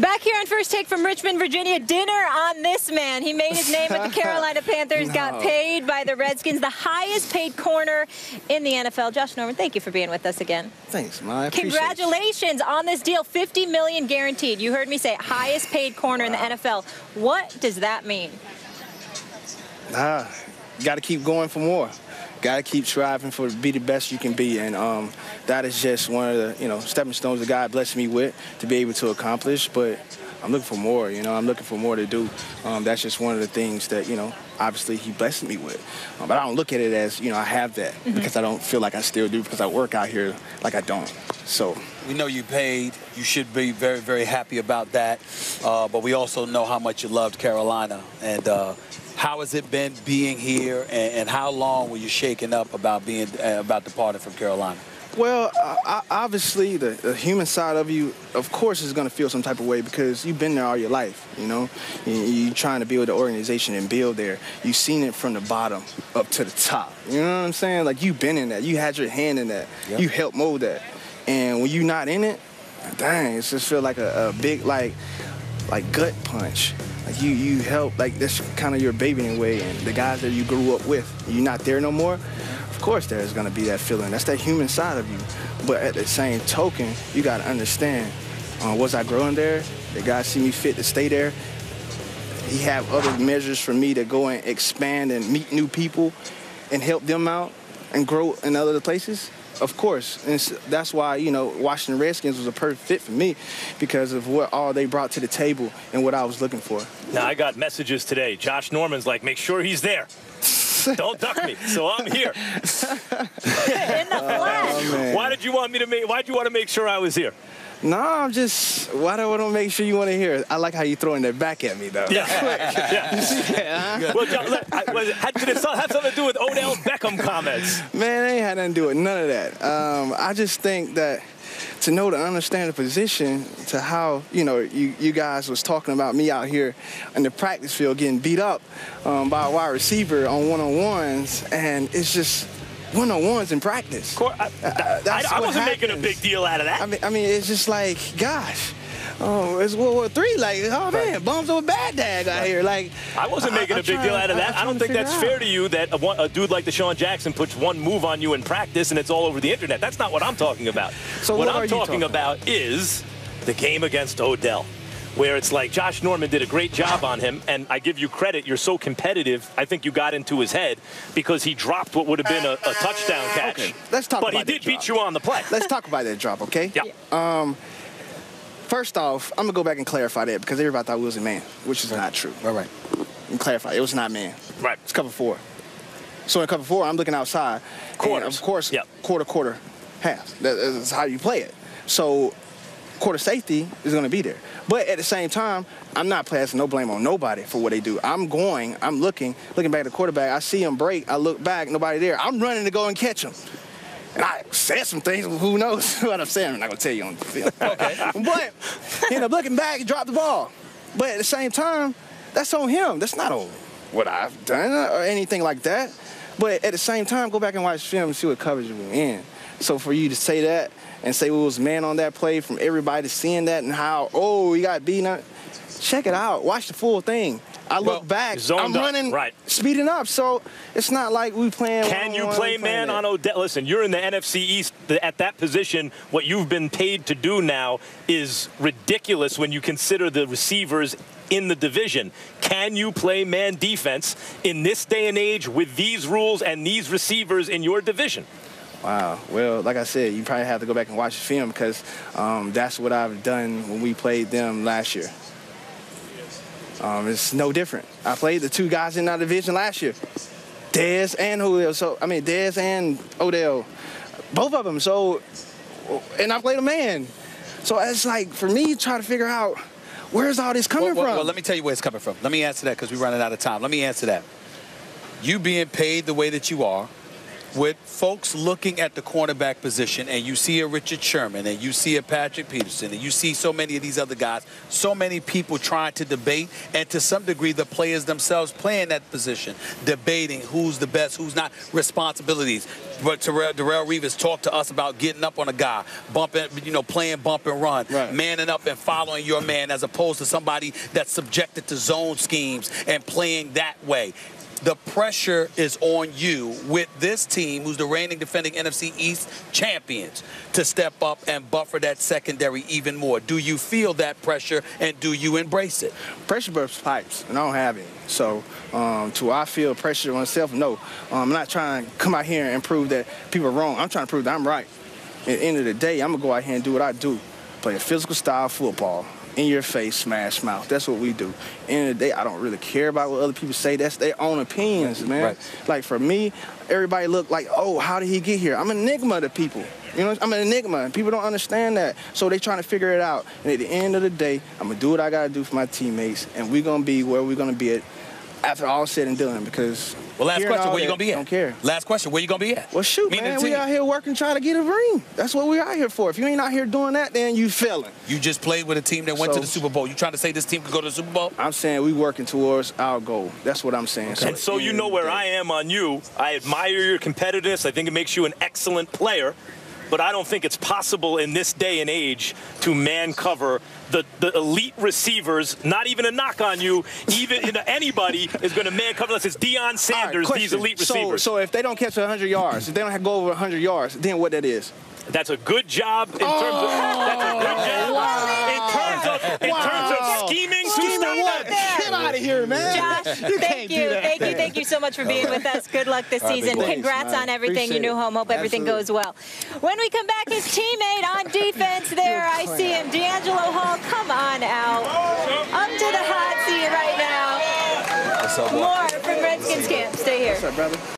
Back here on First Take from Richmond, Virginia, dinner on this man. He made his name with the Carolina Panthers, no. got paid by the Redskins, the highest paid corner in the NFL. Josh Norman, thank you for being with us again. Thanks, man. Congratulations on this deal, 50 million guaranteed. You heard me say highest paid corner wow. in the NFL. What does that mean? Ah, got to keep going for more got to keep striving for be the best you can be, and um, that is just one of the you know stepping stones that God blessed me with to be able to accomplish. But I'm looking for more. You know, I'm looking for more to do. Um, that's just one of the things that you know. Obviously, He blessed me with, um, but I don't look at it as you know I have that mm-hmm. because I don't feel like I still do because I work out here like I don't. So we know you paid. You should be very, very happy about that. Uh, but we also know how much you loved Carolina, and uh, how has it been being here, and, and how long were you shaken up about being uh, about departing from Carolina? Well, uh, obviously, the, the, human side of you, of course, is going to feel some type of way because you've been there all your life. You know, you, are trying to build the organization and build there. You've seen it from the bottom up to the top. You know what I'm saying? Like you've been in that. You had your hand in that. Yep. You helped mold that. And when you're not in it, dang, it just feel like a, a big like like gut punch. Like you you help like that's kind of your baby in a way, and the guys that you grew up with, you're not there no more. Of course, there's gonna be that feeling. That's that human side of you. But at the same token, you gotta understand, uh, was I growing there? Did God see me fit to stay there? He have other measures for me to go and expand and meet new people and help them out and grow in other places. Of course, and that's why you know Washington Redskins was a perfect fit for me because of what all they brought to the table and what I was looking for. Now I got messages today. Josh Norman's like, make sure he's there. Don't duck me. So I'm here. In the oh, flesh. Oh, why did you want me to make? Why did you want to make sure I was here? No, I'm just. Why do I want to make sure you want to hear it? I like how you're throwing that back at me, though. Yeah. yeah. You see? Well, John, let, I, was, had, did it have something to do with Odell Beckham comments? Man, it ain't had nothing to do with none of that. Um, I just think that to know to understand the position to how you know you, you guys was talking about me out here in the practice field getting beat up um, by a wide receiver on one-on-ones and it's just one-on-ones in practice. I, uh, I, I wasn't happens. making a big deal out of that. I mean, I mean, it's just like, gosh. Oh, it's World War Three. Like, oh man, bums over bad dad out here. Like, I wasn't making I, a big trying, deal out of that. I don't think that's fair to you that a, a, dude like DeSean Jackson puts one move on you in practice and it's all over the internet. That's not what I'm talking about. So what, what I'm talking, talking about is the game against Odell where it's like Josh Norman did a great job on him, and I give you credit. You're so competitive. I think you got into his head because he dropped what would have been a, a touchdown catch. Okay, let's talk. But he did beat you on the play. Let's talk about that drop, okay? Yeah. Um, first off, I'm gonna go back and clarify that because everybody thought we was a man, which is right. not true. All right. And clarify, it was not man. Right. It's cover four. So in cover four, I'm looking outside. Quarters. of course, yep. quarter, quarter, half. That's how you play it. So quarter safety is going to be there. But at the same time, I'm not passing no blame on nobody for what they do. I'm going, I'm looking, looking back at the quarterback. I see him break. I look back, nobody there. I'm running to go and catch him. And I said some things. Who knows what I'm saying? I'm not gonna tell you on the field. okay. but you know, looking back, he dropped the ball. But at the same time, that's on him. That's not on what I've done or anything like that. But at the same time, go back and watch film and see what coverage we're in. So for you to say that and say we was man on that play from everybody seeing that and how, oh, he got beaten up, check it out. Watch the full thing. I look well, back, I'm up. running, right. speeding up. So it's not like we playing. Can you play man on Odell? Listen, you're in the NFC East at that position. What you've been paid to do now is ridiculous when you consider the receivers in the division. Can you play man defense in this day and age with these rules and these receivers in your division? Wow. Well, like I said, you probably have to go back and watch the film because um, that's what I've done when we played them last year. Um, it's no different. I played the two guys in our division last year, Dez and Julio. So I mean, Dez and Odell, both of them. So, and I played a man. So it's like for me, try to figure out where's all this coming well, well, from. Well, let me tell you where it's coming from. Let me answer that because we're running out of time. Let me answer that. You being paid the way that you are, with folks looking at the cornerback position and you see a Richard Sherman and you see a Patrick Peterson and you see so many of these other guys, so many people trying to debate and to some degree the players themselves playing that position, debating who's the best, who's not, responsibilities. But Terrell, Darrelle Revis talked to us about getting up on a guy, bumping, you know, playing bump and run, right. manning up and following your man as opposed to somebody that's subjected to zone schemes and playing that way the pressure is on you with this team, who's the reigning defending NFC East champions, to step up and buffer that secondary even more. Do you feel that pressure and do you embrace it? Pressure bursts pipes, and I don't have it. So, um, do I feel pressure on myself? No. Um, I'm not trying to come out here and prove that people are wrong. I'm trying to prove that I'm right. At the end of the day, I'm going to go out here and do what I do play a physical style football in your face, smash mouth. That's what we do. End of the day, I don't really care about what other people say. That's their own opinions, man. Right. Like for me, everybody look like, oh, how did he get here? I'm an enigma to people. You know, I'm an enigma, and people don't understand that. So they trying to figure it out. And at the end of the day, I'm gonna do what I gotta do for my teammates, and we're gonna be where we're gonna be at after all said and done because well, last question, where you gonna be at? Don't care. Last question, where you gonna be at? Well, shoot, Meaning man, we out here working, trying to get a ring. That's what we out here for. If you ain't out here doing that, then you failing. You just played with a team that went so, to the Super Bowl. You trying to say this team could go to the Super Bowl? I'm saying we working towards our goal. That's what I'm saying. Okay. And so you know where I am on you. I admire your competitiveness. I think it makes you an excellent player but I don't think it's possible in this day and age to man cover the, the elite receivers. Not even a knock on you. Even you know, anybody is going to man cover unless it's Deion Sanders. Right, these elite receivers. So, so if they don't catch 100 yards, if they don't have to go over 100 yards, then what that is? That's a good job in oh, terms of. Oh, that's a good job wow. in terms of in wow. terms of scheming to stop what? that. Get out of here, man. Josh, you thank you, thank you, thank you so much for being with us. Good luck this season. Congrats on everything. Your new home. Hope everything Absolutely. goes well. When we come back, his teammate on defense there, I see him, DeAngelo Hall. Come on out, up to the hot seat right now. More from Redskins camp. Stay here. What's up, brother?